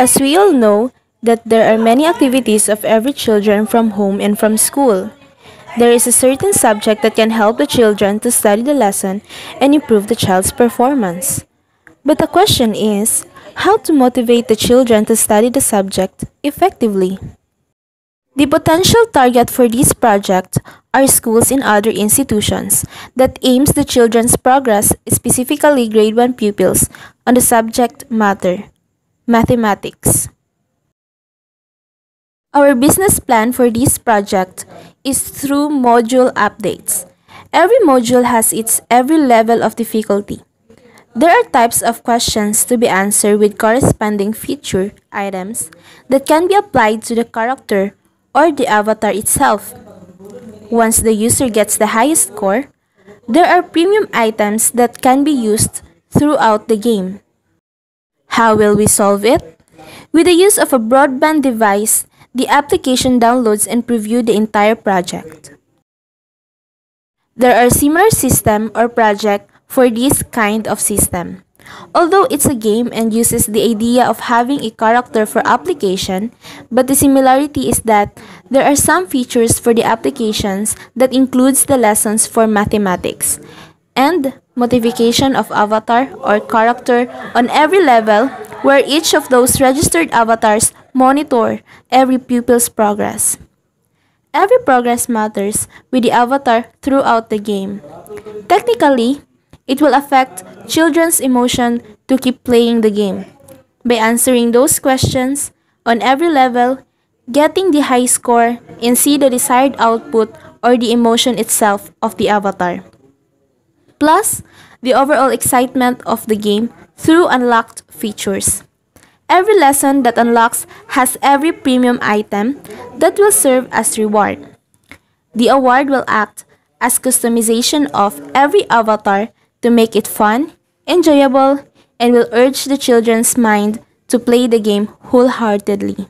As we all know that there are many activities of every children from home and from school. There is a certain subject that can help the children to study the lesson and improve the child's performance. But the question is, how to motivate the children to study the subject effectively? The potential target for this project are schools and other institutions that aims the children's progress, specifically grade 1 pupils, on the subject matter, mathematics. Our business plan for this project is through module updates. Every module has its every level of difficulty. There are types of questions to be answered with corresponding feature items that can be applied to the character or the avatar itself. Once the user gets the highest score, there are premium items that can be used throughout the game. How will we solve it? With the use of a broadband device the application downloads and preview the entire project. There are similar system or project for this kind of system. Although it's a game and uses the idea of having a character for application, but the similarity is that there are some features for the applications that includes the lessons for mathematics and modification of avatar or character on every level where each of those registered avatars monitor every pupil's progress. Every progress matters with the avatar throughout the game. Technically, it will affect children's emotion to keep playing the game. By answering those questions on every level, getting the high score, and see the desired output or the emotion itself of the avatar. Plus, the overall excitement of the game through unlocked features. Every lesson that unlocks has every premium item that will serve as reward. The award will act as customization of every avatar to make it fun, enjoyable, and will urge the children's mind to play the game wholeheartedly.